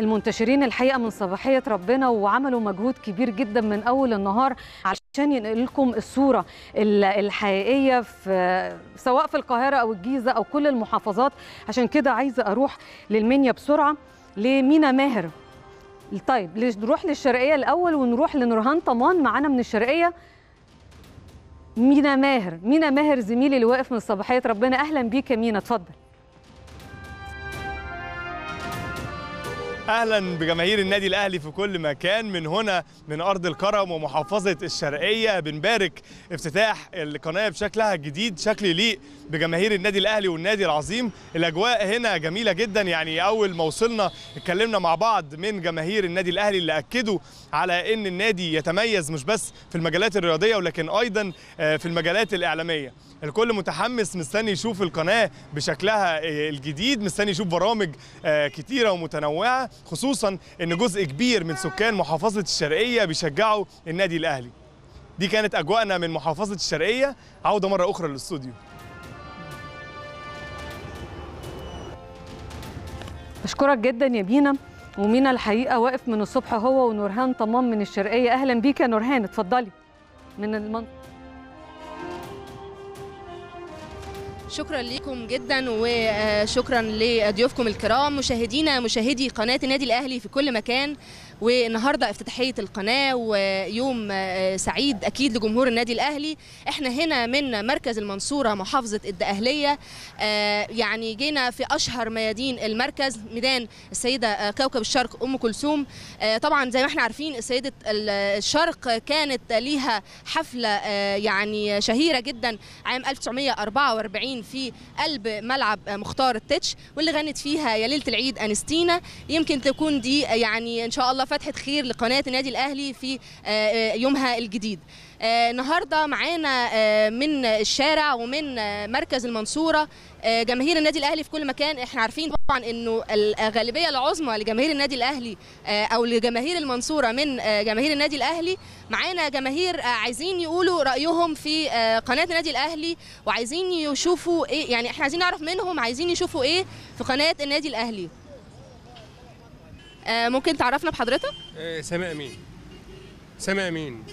المنتشرين الحقيقة من صباحية ربنا وعملوا مجهود كبير جدا من أول النهار عشان ينقل لكم الصورة ال- الحقيقية في سواء في القاهرة أو الجيزة أو كل المحافظات. عشان كده عايزة أروح للمنيا بسرعة لمينا ماهر. طيب نروح للشرقية الأول ونروح لنورهان طمان معانا من الشرقية مينا ماهر. مينا ماهر زميلي اللي واقف من صباحية ربنا أهلا بيك يا مينا اتفضل. أهلا بجماهير النادي الأهلي في كل مكان. من هنا من أرض الكرم ومحافظة الشرقية بنبارك افتتاح القناة بشكلها الجديد شكل يليق بجماهير النادي الأهلي والنادي العظيم. الأجواء هنا جميلة جدا. يعني أول ما وصلنا اتكلمنا مع بعض من جماهير النادي الأهلي اللي أكدوا على إن النادي يتميز مش بس في المجالات الرياضية ولكن أيضا آه، في المجالات الإعلامية. الكل متحمس مستني يشوف القناة بشكلها آه، الجديد مستني يشوف برامج آه، كتيرة ومتنوعة. خصوصا إن جزء كبير من سكان محافظة الشرقية بيشجعوا النادي الأهلي. دي كانت أجواءنا من محافظة الشرقية. عودة مرة أخرى للاستوديو. بشكرك جدا يا بينا. ومينا الحقيقة واقف من الصبح هو ونورهان طمان من الشرقية. أهلا بيك يا نورهان اتفضلي. من المنطقة. شكرا لكم جدا وشكرا لضيوفكم الكرام مشاهدينا مشاهدي قناة النادي الأهلي في كل مكان. والنهاردة افتتاحية القناة ويوم سعيد أكيد لجمهور النادي الأهلي. إحنا هنا من مركز المنصورة محافظة الدقهلية. يعني جينا في أشهر ميادين المركز. ميدان السيدة كوكب الشرق أم كلثوم. طبعا زي ما إحنا عارفين سيده ال- الشرق كانت ليها حفلة يعني شهيرة جدا. عام 1944 في قلب ملعب مختار التتش واللي غنت فيها يا ليلة العيد أنستينا. يمكن تكون دي يعني إن شاء الله فتحة خير لقناة النادي الأهلي في آه، آه، يومها الجديد. النهارده معانا آه، من الشارع ومن آه، مركز المنصورة آه، جماهير النادي الأهلي في كل مكان. إحنا عارفين طبعا إنه الغالبيه العظمى لجماهير النادي الأهلي آه، أو لجماهير المنصورة من آه، جماهير النادي الأهلي. معانا جماهير آه، عايزين يقولوا رأيهم في آه، قناة النادي الأهلي وعايزين يشوفوا إيه يعني إحنا عايزين نعرف منهم عايزين يشوفوا إيه في قناة النادي الأهلي. آه، ممكن تعرفنا بحضرتك؟ آه، سامي امين سامي امين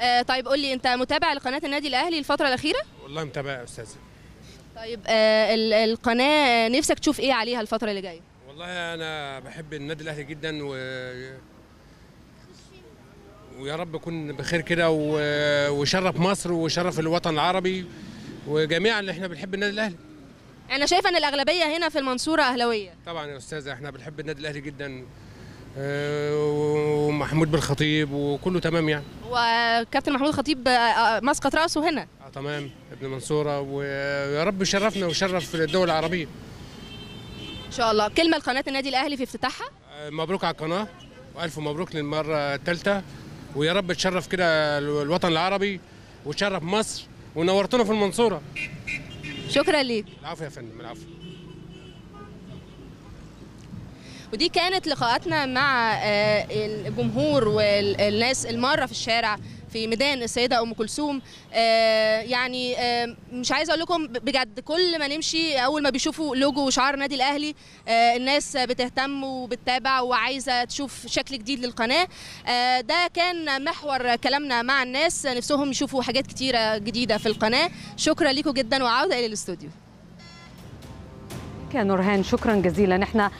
آه، طيب قول لي انت متابع لقناة النادي الأهلي الفترة الأخيرة؟ والله متابع يا أستاذ طيب آه، ال- القناة نفسك تشوف إيه عليها الفترة اللي جاية؟ والله أنا بحب النادي الأهلي جدا و ويا رب يكون بخير كده و- ويشرف مصر ويشرف الوطن العربي وجميعا اللي إحنا بنحب النادي الأهلي. أنا شايفة إن الأغلبية هنا في المنصورة أهلاوية. طبعا يا أستاذ إحنا بنحب النادي الأهلي جدا آه، ومحمود بالخطيب وكله تمام يعني؟ وكابتن محمود الخطيب آه، آه، مسقط رأسه هنا. آه تمام. ابن منصورة ويا رب يشرفنا ويشرف الدول العربية. إن شاء الله. كلمة لقناة النادي الأهلي في افتتاحها. مبروك على القناة وألف مبروك للمرة الثالثة. ويا رب تشرف كده الوطن العربي وتشرف مصر ونورتنا في المنصورة. شكرا ليك. العفو يا فندم العفو. ودي كانت لقاءاتنا مع آه، الجمهور والناس الماره في الشارع في ميدان السيدة أم كلثوم. آه، يعني آه، مش عايزة أقول لكم بجد كل ما نمشي أول ما بيشوفوا لوجو وشعار النادي الأهلي الناس بتهتم وبتتابع وعايزة تشوف شكل جديد للقناة. ده كان محور كلامنا مع الناس. نفسهم يشوفوا حاجات كتيرة جديدة في القناة. شكرا لكم جدا وعودة إلى الاستوديو. يا نورهان شكرا جزيلا. إحنا